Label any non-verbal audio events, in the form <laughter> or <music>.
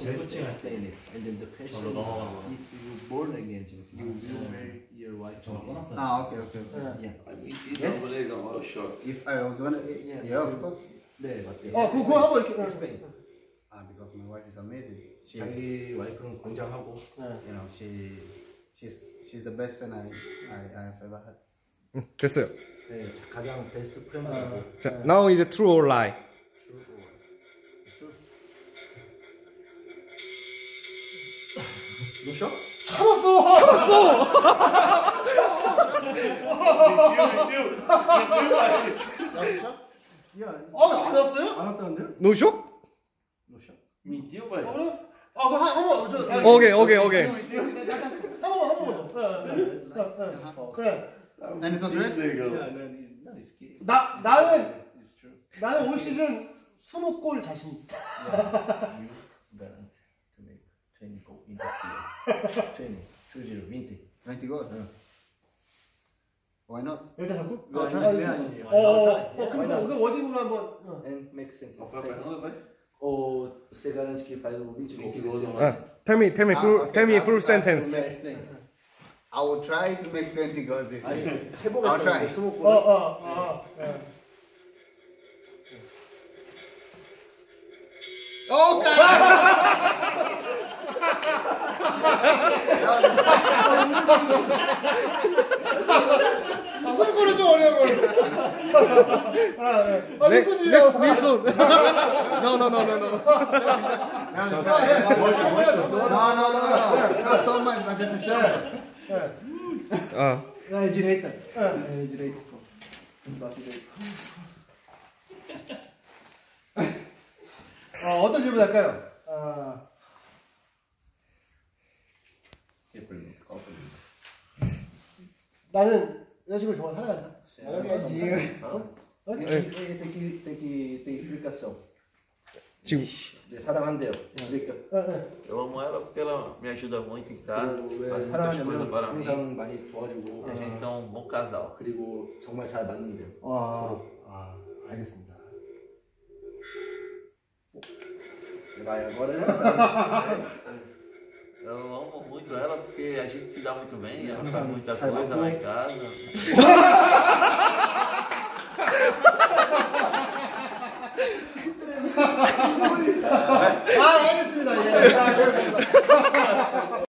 And then the question 절로 넘어가고. is, if you born again, you will marry your wife. 저 떠났어요. Ah, okay, okay. okay. Yeah. I mean, you Yes. know, they got a shock. If I was gonna, yeah, Yeah. of course. 네, 맞대요. 어, 그거 그거 한번 이렇게. Explain. Ah, because my wife is amazing. She's, 자기 와이프는 굉장하고 네. you know, she, she's, she's the best friend I, I, I have ever had. 응, 됐어요. 네, 가장 베스트 프렌드고 자, now is true or lie. 노쇼? 참았어. 어, 안 왔어요? 안 왔다는데요? 노쇼? 어, pai? 그래? 아, 그럼 한 한번 저. 아, 오케이, 오케이, 오케이. 한 번, 한번 더. 네, 네, 네. And red? Yeah, no, it's- no, it's kidding. 나 나는. 나는 올 시즌 20골 자신 있다. this year. 20, 20, 20. 20 goals? Why not? 여기다 잡고? 왜 아니- 아, 왜 있어. 아니에요? 어, 어, 어, Yeah, 그, why not? 그 워딩으로 한번. 어. And make sense. Qual foi a pergunta, pai? Ou você garante que faz o 20 gols 20 desse gols ano? 아, tell me, tell me, full, Ah, okay. tell me full Ah, sentence. Explain, explain. I will try to make 20 goals this 아니, year. I'll 해보겠다는데 try. 20골. 어, 어, 어. 네. Oh, <laughs> God! 아, 손거를 좀 어려운 걸로. 아, 네. 아, Next, 무슨 next, 일이야? next one. no, no, no, no, no. No, no, no, no. Not so much, but it's a show. 아, 아, 지레이터. 아, 지레이터. 마시레이터. 어, 어떤 질문 할까요? 나는 여자친구를 정말 사랑한다. Que, tem que ter explicação. 지금 네, 사랑한대요. 어, 어. Eu amo ela porque ela me ajuda muito em casa, faz 왜 muitas coisas para mim. 항상 많이 도와주고 A gente é um bom casal. 그리고 정말 잘 맞는데요. 아, 아, 알겠습니다. Vai agora né? Eu amo muito ela porque a gente se dá muito bem, ela faz uhum. muita coisa lá em casa. <laughs> ah, é isso daí. É. Tá,